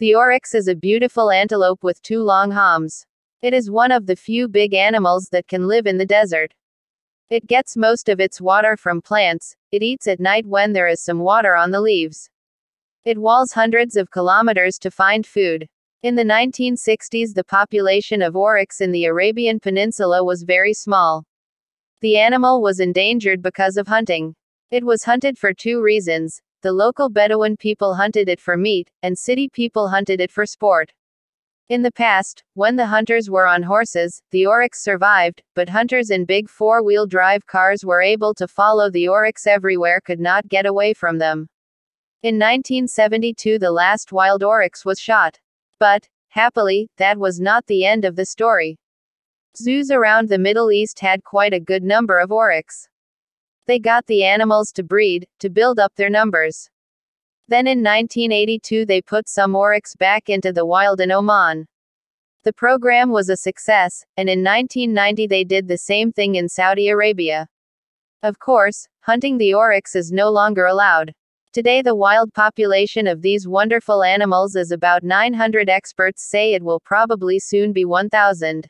The oryx is a beautiful antelope with two long hams. It is one of the few big animals that can live in the desert. It gets most of its water from plants, it eats at night when there is some water on the leaves. It walls hundreds of kilometers to find food. In the 1960s, the population of oryx in the Arabian Peninsula was very small. The animal was endangered because of hunting. It was hunted for two reasons the local Bedouin people hunted it for meat, and city people hunted it for sport. In the past, when the hunters were on horses, the oryx survived, but hunters in big four wheel drive cars were able to follow the oryx everywhere, could not get away from them. In 1972, the last wild oryx was shot. But, happily, that was not the end of the story. Zoos around the Middle East had quite a good number of oryx. They got the animals to breed, to build up their numbers. Then in 1982 they put some oryx back into the wild in Oman. The program was a success, and in 1990 they did the same thing in Saudi Arabia. Of course, hunting the oryx is no longer allowed. Today the wild population of these wonderful animals is about 900 experts say it will probably soon be 1000.